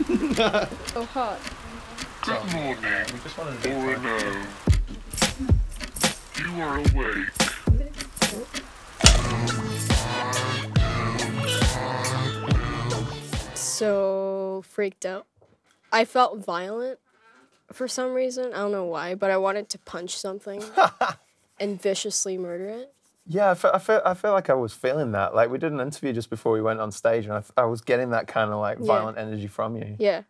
oh, hot. Good morning. We just wanted to be no. You are awake. So freaked out. I felt violent for some reason. I don't know why, but I wanted to punch something and viciously murder it. Yeah, I feel, I feel I feel like I was feeling that. Like we did an interview just before we went on stage, and I, I was getting that kind of like Yeah. violent energy from you. Yeah.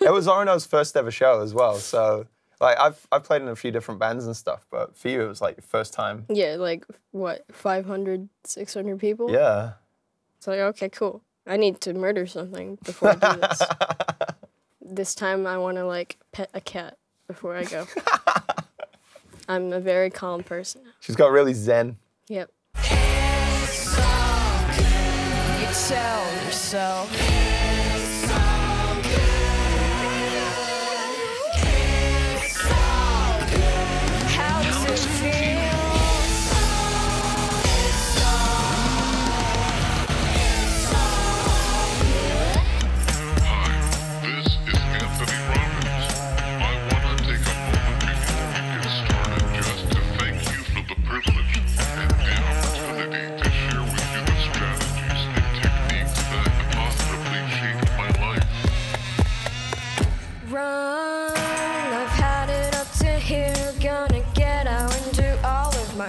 it was Orono's first ever show as well, so like I've I've played in a few different bands and stuff, but for you it was like your first time. Yeah, like what, 500, 600 people? Yeah. It's like, okay, cool. I need to murder something before I do this. this time I want to like pet a cat before I go. I'm a very calm person. She's got really zen. Yep. Tell yourself.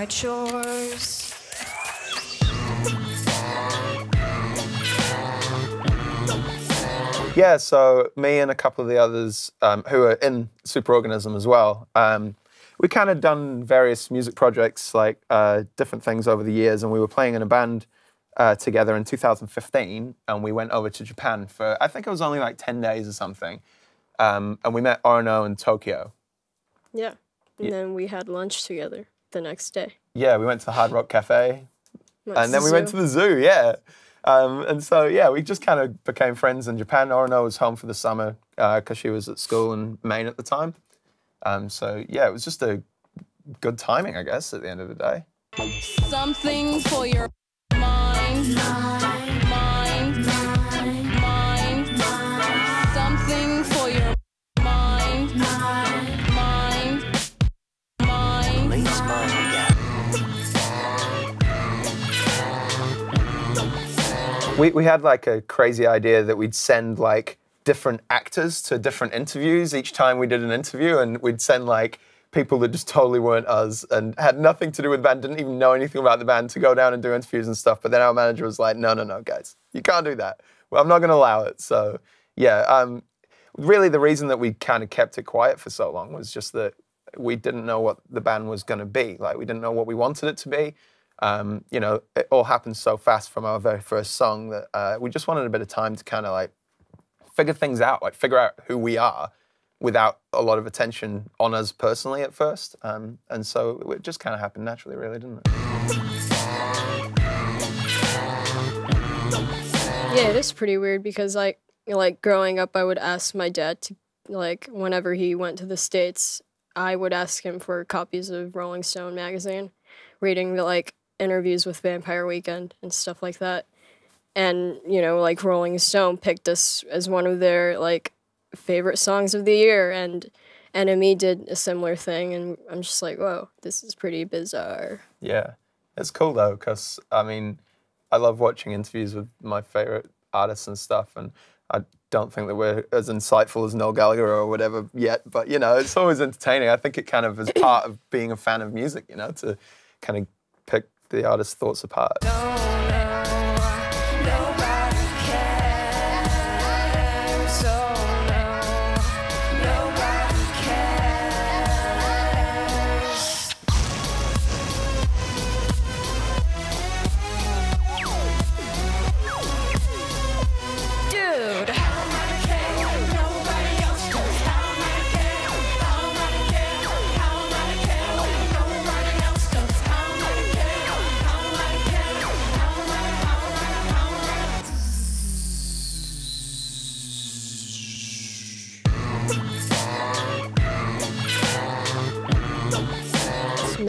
My chores. Yeah, so me and a couple of the others um, who are in Superorganism as well, um, we kind of done various music projects, like uh, different things over the years, and we were playing in a band uh, together in 2015, and we went over to Japan for I think it was only like 10 days or something, um, and we met Orono in Tokyo. Yeah. And then we had lunch together the next day. Yeah, we went to the Hard Rock Cafe, Went and then we went to the zoo. Yeah, um, and so yeah, we just kind of became friends in Japan. Orono was home for the summer because she was at school in Maine at the time. Um, so yeah, it was just a good timing, I guess, at the end of the day. Something for your mind. Mind. We we had like a crazy idea that we'd send like different actors to different interviews each time we did an interview, and we'd send like people that just totally weren't us and had nothing to do with the band, didn't even know anything about the band to go down and do interviews and stuff. But then our manager was like, no, no, no, guys, you can't do that. Well, I'm not going to allow it. So yeah, um, really the reason that we kind of kept it quiet for so long was just that we didn't know what the band was going to be. Like we didn't know what we wanted it to be. Um, you know, it all happened so fast from our very first song that uh, we just wanted a bit of time to kind of like figure things out, like figure out who we are without a lot of attention on us personally at first. Um, and so it just kind of happened naturally, really, didn't it? Yeah, it is pretty weird because like like growing up, I would ask my dad to like whenever he went to the states, I would ask him for copies of Rolling Stone magazine, reading the like interviews with Vampire Weekend and stuff like that. And you know, like Rolling Stone picked us as one of their like favorite songs of the year, and NME did a similar thing, and I'm just like, whoa, this is pretty bizarre. Yeah, it's cool though, because I mean, I love watching interviews with my favorite artists and stuff, and I don't think that we're as insightful as Noel Gallagher or whatever yet, but you know, it's always entertaining. I think it kind of is part of being a fan of music, you know, to kind of pick the artist's thoughts apart.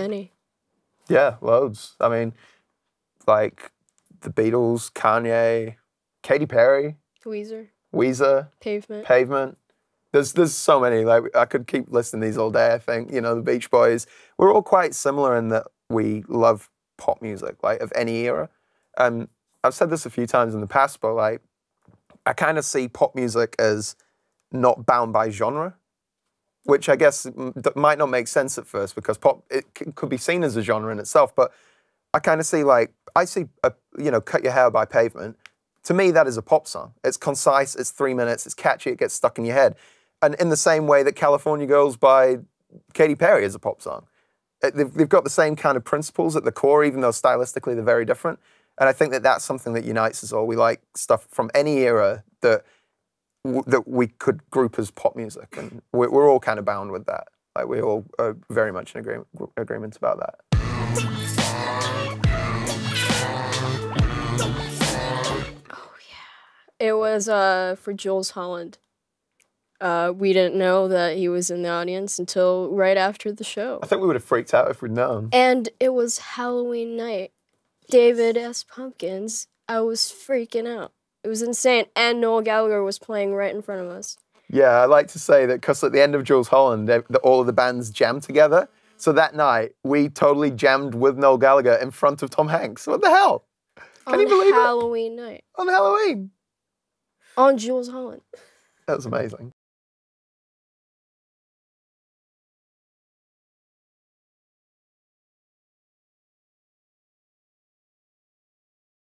Many. Yeah, loads. I mean, like the Beatles, Kanye, Katy Perry. Weezer. Weezer, Pavement. Pavement. There's there's so many. Like I could keep listing these all day. I think you know the Beach Boys. We're all quite similar in that we love pop music, like of any era. Um, I've said this a few times in the past, but like I kind of see pop music as not bound by genre, which I guess might not make sense at first because pop it could be seen as a genre in itself. But I kind of see like I see a, you know "Cut Your Hair" by Pavement. To me, that is a pop song. It's concise. It's three minutes. It's catchy. It gets stuck in your head. And in the same way that "California Gurls" by Katy Perry is a pop song, they've, they've got the same kind of principles at the core, even though stylistically they're very different. And I think that that's something that unites us all. We like stuff from any era that that we could group as pop music, and we're, we're all kind of bound with that. Like we all are very much in agreement, agreement about that. Oh yeah, it was uh for Jools Holland. Uh, we didn't know that he was in the audience until right after the show. I think we would have freaked out if we'd known. And it was Halloween night. David S. Pumpkins. I was freaking out. It was insane. And Noel Gallagher was playing right in front of us. Yeah, I like to say that because at the end of Jools Holland, they, the, all of the bands jammed together. So that night, we totally jammed with Noel Gallagher in front of Tom Hanks. What the hell? Can on you believe it? On Halloween night. On Halloween. On Jools Holland. That was amazing.